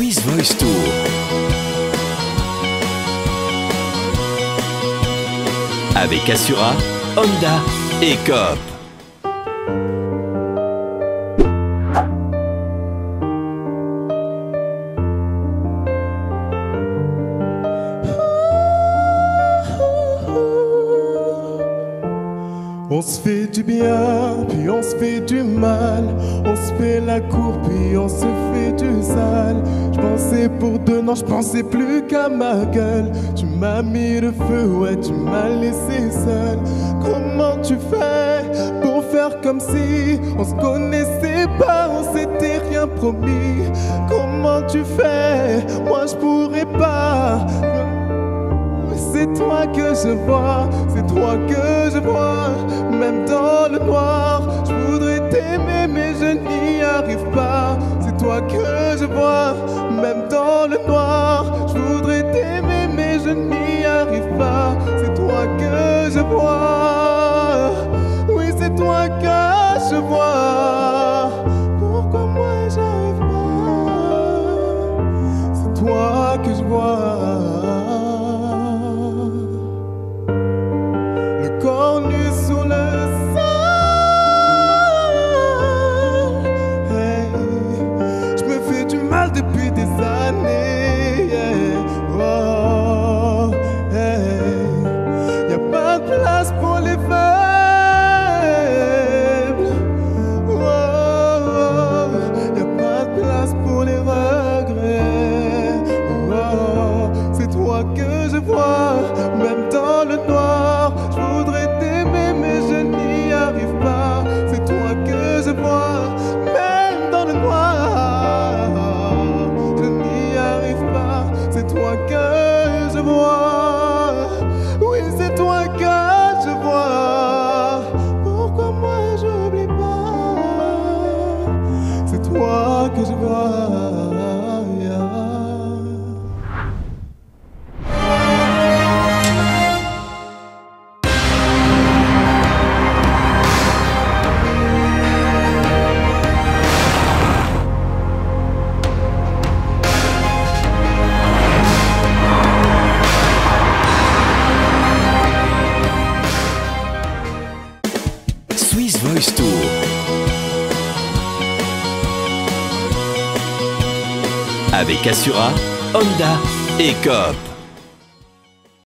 Swiss Voice Tour. Avec Assura, Honda et Coop. On se fait du bien, puis on se fait du mal. On se fait la cour, puis on se fait du sale. Je pensais pour deux, non, je pensais plus qu'à ma gueule. Tu m'as mis le feu, ouais, tu m'as laissé seul. Comment tu fais pour faire comme si on se connaissait pas, on s'était rien promis? Comment tu fais? Moi, je pourrais pas. C'est toi que je vois, c'est toi que je vois, noir. Je voudrais t'aimer, mais je n'y arrive pas. C'est toi que je vois, même dans le noir. Je voudrais t'aimer, mais je n'y arrive pas. C'est toi que je vois, oui, c'est toi que je vois. Pourquoi moi j'arrive pas? C'est toi que je vois. C'est toi que je vois. Oui, c'est toi que je vois. Pourquoi moi j'oublie pas? C'est toi que je vois. Swiss Voice Tour. Avec Assura, Honda et Coop.